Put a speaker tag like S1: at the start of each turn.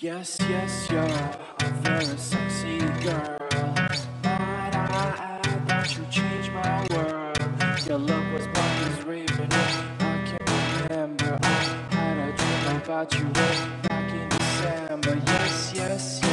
S1: Yes, yes, you're a very sexy girl. Might I add that you changed my world? Your love was blind as raven. I can't remember I had a dream about you way back in December. Yes, yes, yes.